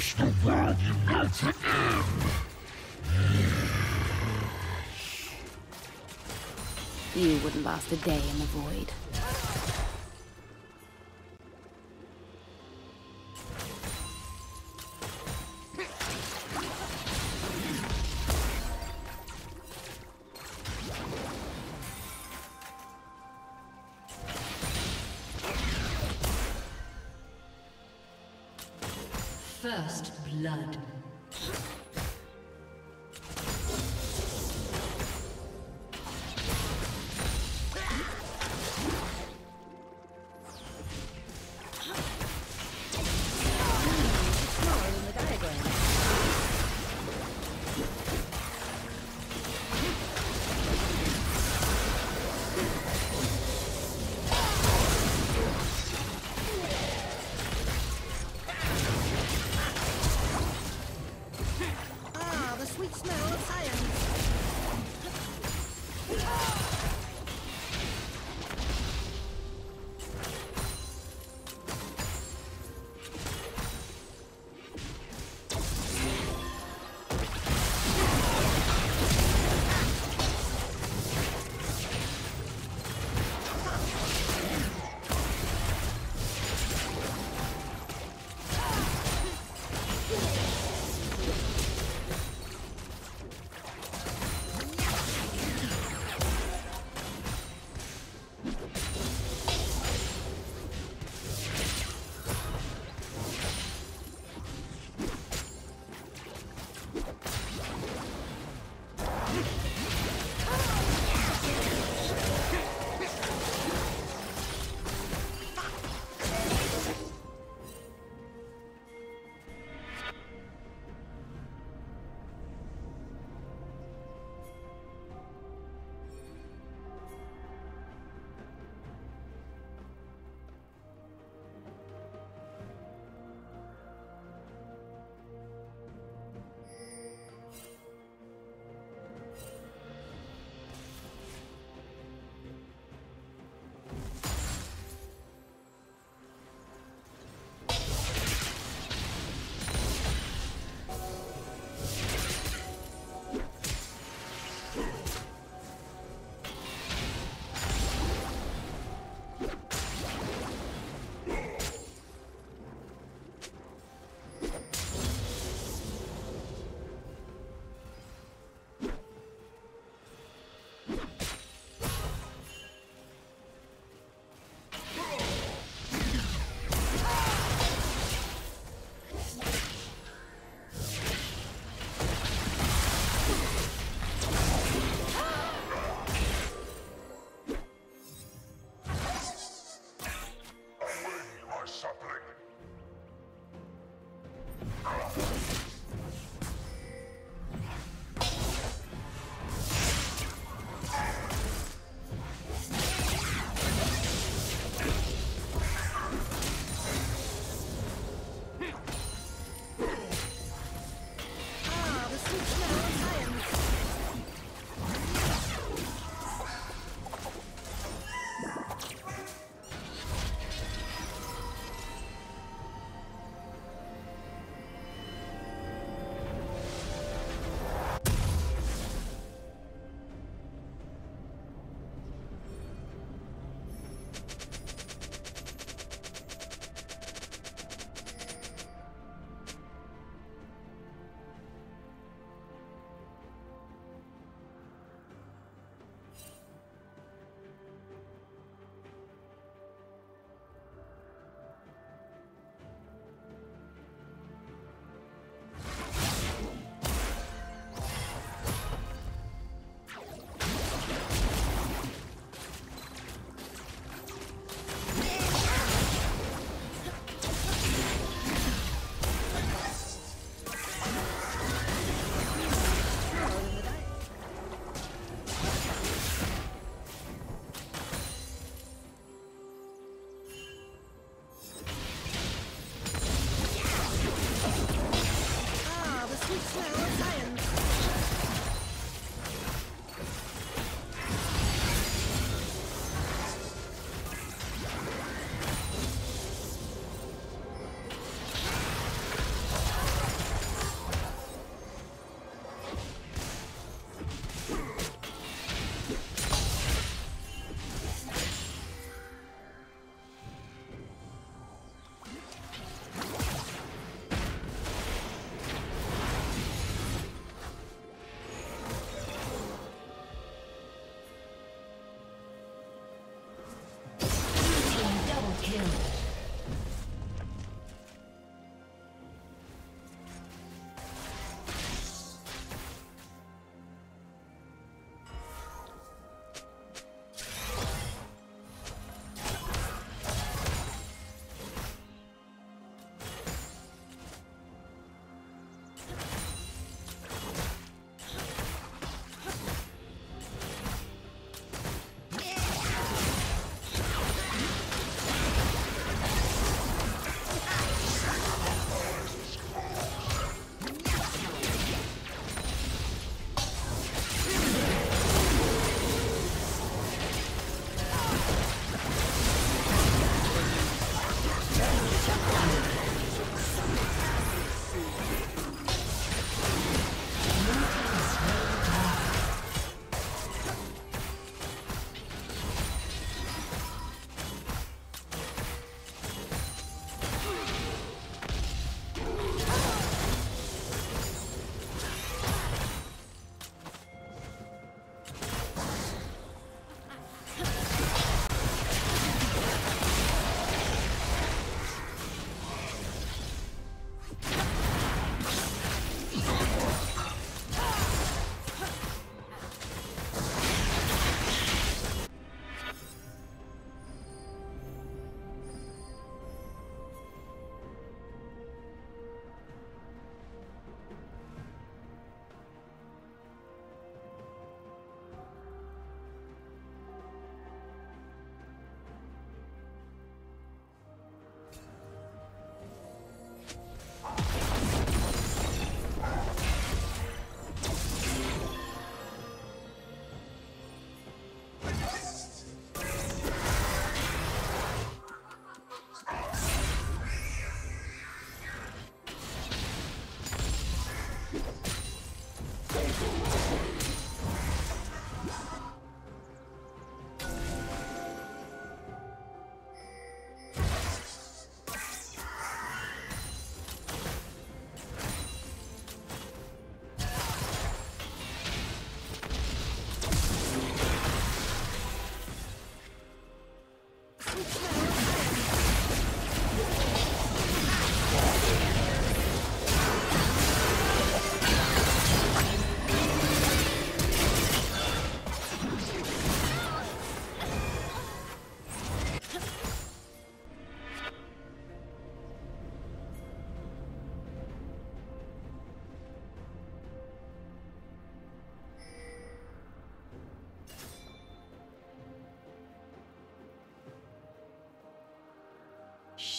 the world you to end. You wouldn't last a day in the void.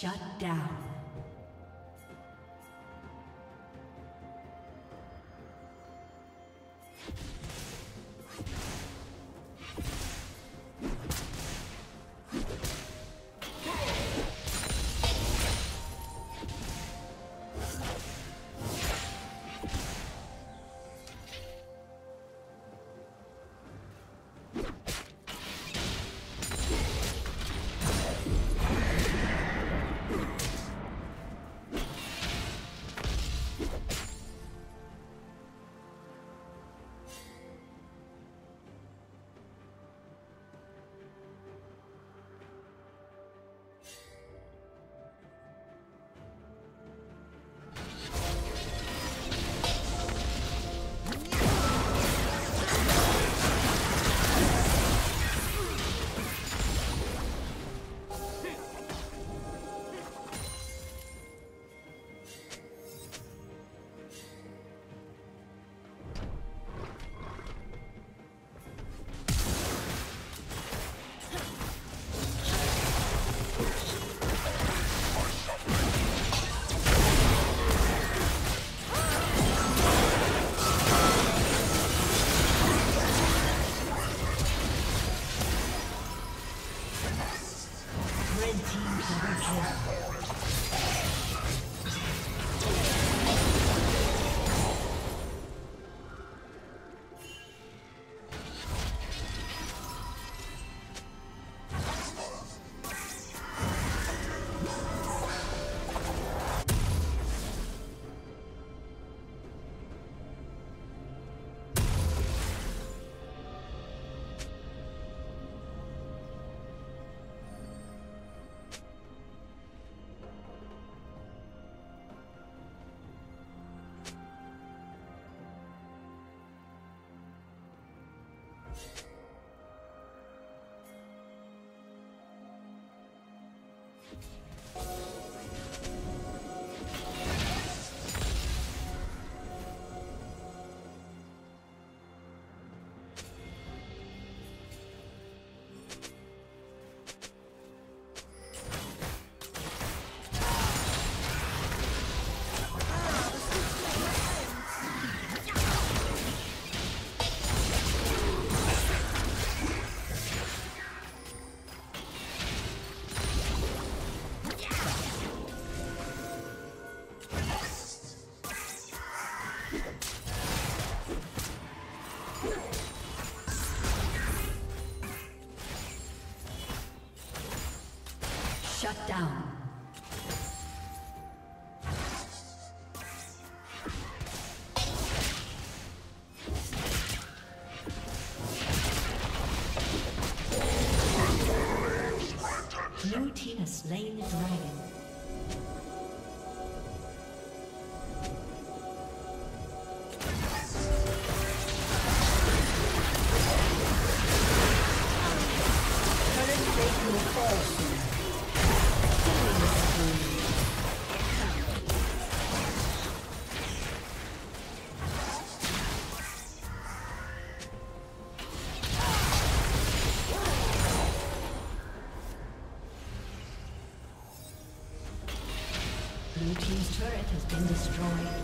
Shut down. Destroyed.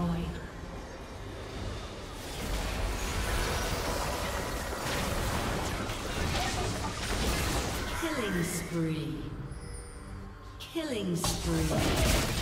Destroyed. Killing spree. Killing spree.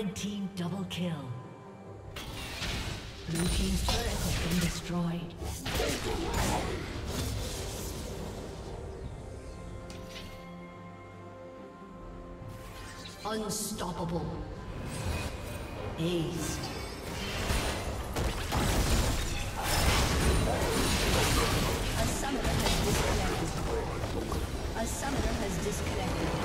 Red team double kill. Blue team's turret has been destroyed. Unstoppable. Aced. A summoner has disconnected. A summoner has disconnected.